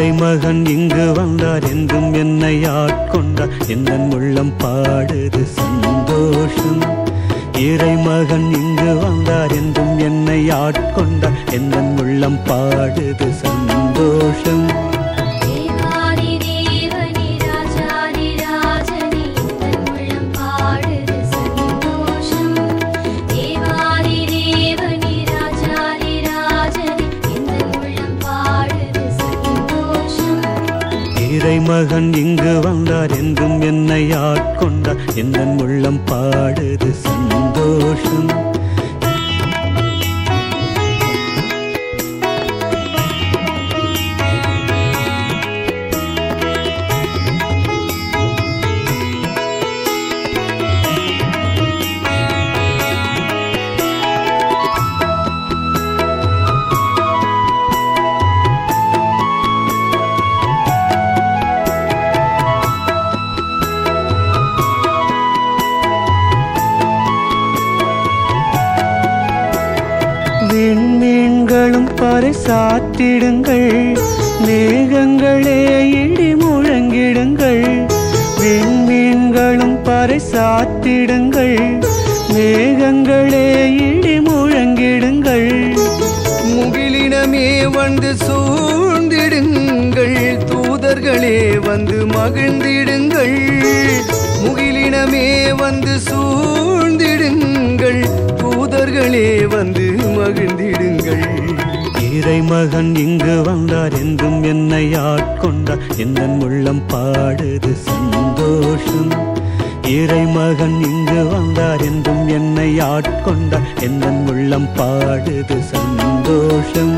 இறைமகன் இங்கு வந்தார் என்றும் என்னை ஆட்கொண்டார். எந்த உள்ளம் பாடுது சந்தோஷம். இறை மகன் இங்கு வந்தார் என்றும் என்னை ஆட்கொண்டார். எந்த உள்ளம் பாடுது சந்தோஷம். இறைமகன் இங்கு வந்தார் என்றும் என்னை ஆட்கொண்டார் எந்த உள்ளம் பாடுது சந்தோஷம். விண்மீன்களும் பறைசாற்றிடுங்கள் மேகங்களே இடி முழங்கிடுங்கள். விண்மீன்களும் பறைசாற்றிடுங்கள் மேகங்களே இடி முழங்கிடுங்கள். முகிலினமே வந்து சூழ்ந்திடுங்கள். தூதர்களே வந்து மகிழ்ந்திடுங்கள். முகிலினமே வந்து சூழ் மகன் இங்கு வந்தார் என்றும் என்னை ஆட்கொண்டார். எந்த உள்ளம் பாடுது சந்தோஷம். இறைமகன் இங்கு வந்தார் என்றும் என்னை ஆட்கொண்டார். எந்த உள்ளம் பாடுது சந்தோஷம்.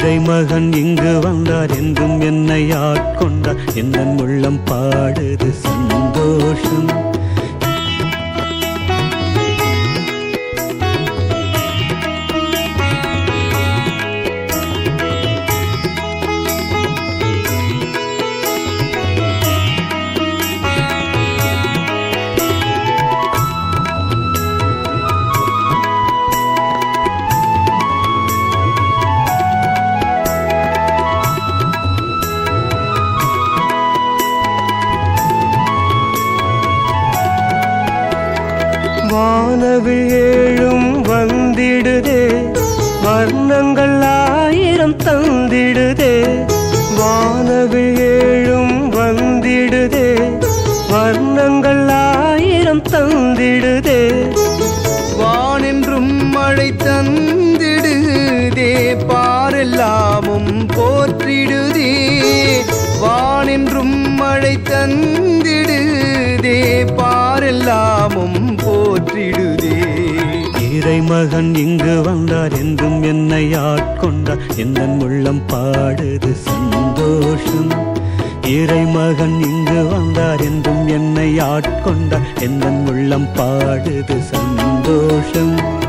இறைமகன் இங்கு வந்தார் என்றும் என்னை ஆட்கொண்டார். எந்த உள்ளம் பாடுது சந்தோஷம். வானவில் ஏழும் வந்திடுதே. வர்ணங்கள் ஆயிரம் தந்திடுதே. வானவில் ஏழும் வந்திடுதே. வர்ணங்கள் ஆயிரம் தந்திடுதே. வானென்றும் மழை தந்திடுதே. பாரெல்லாமும் போற்றிடுதே. வானென்றும் மழை தந்து மகன் இங்கு வந்தார் என்றும் என்னை ஆட்கொண்டார். எந்த உள்ளம் பாடுது சந்தோஷம். இறைமகன் இங்கு வந்தார் என்றும் என்னை ஆட்கொண்டார். எந்த உள்ளம் பாடுது சந்தோஷம்.